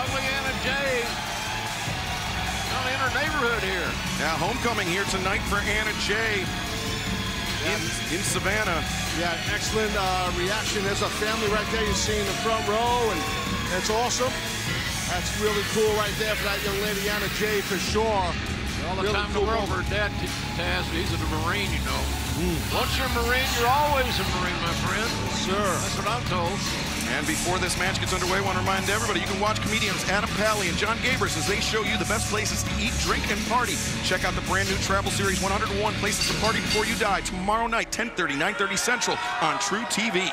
lovely Anna Jay. Kind of in her neighborhood here. Now, homecoming here tonight for Anna Jay in, in Savannah. Yeah, excellent uh, reaction. There's a family right there you see in the front row, and that's awesome. That's really cool right there for that young lady, Anna Jay, for sure. All the Really time cool in the world for her dad, Taz. He's a Marine, you know. Once you're a Marine, you're always a Marine, my friend. Sir. That's what I'm told. And before this match gets underway, I want to remind everybody you can watch comedians Adam Pally and John Gabrus as they show you the best places to eat, drink, and party. Check out the brand new travel series 101 Places to Party Before You Die tomorrow night, 10:30, 9:30 Central on truTV.